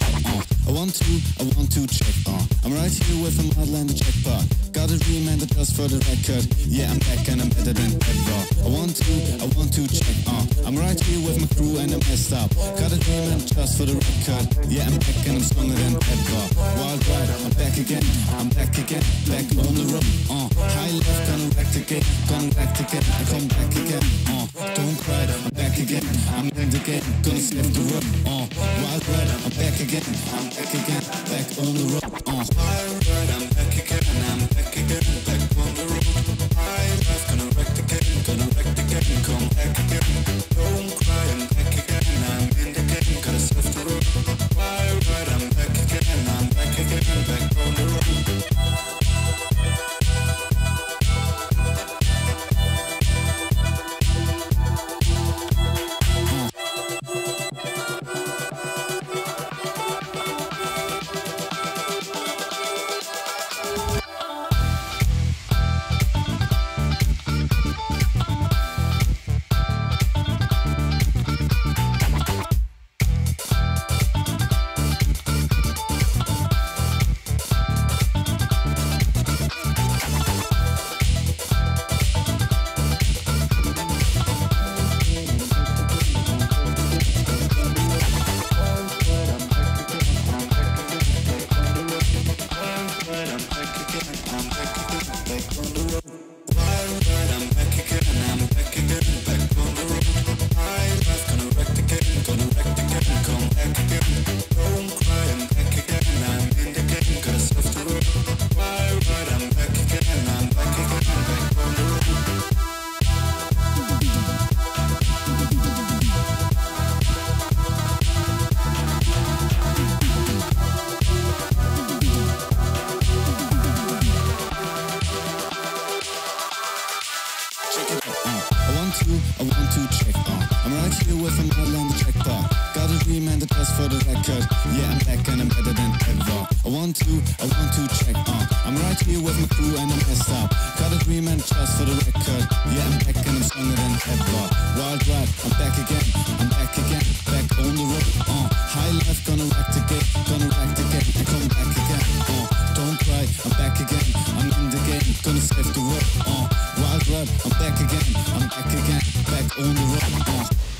it. Uh, I want to, I want to check. Uh, I'm right here with a model and a jackpot. Got a dream and just for the record. Yeah, I'm back and I'm better than ever. I want to, I want to check. Uh, I'm right here with my crew and I'm messed up. Got a dream and just for the record. Yeah, I'm back and I'm stronger than ever. Wild ride, I'm back again. I'm back again, back on the road. Uh, high left, gonna wreck again, gonna wreck again. I come back again. Uh, don't cry, I'm back again. I'm back again, gonna save the road. Uh, again. I'm back again, back on the road. I want to, I want to check. on. I'm right here with a model and a jackpot. Got a dream and a test for the record. Yeah, I'm back and I'm better than ever. I want to, I want to check. Uh, I'm right here with my crew and I'm messed up. Got a dream and a test for the record. Yeah, I'm back and I'm stronger than ever. Wild ride, I'm back again. I'm back again, back on the road. Uh, high left, gonna wreck the I'm back again. I'm back again, back on the road. Uh,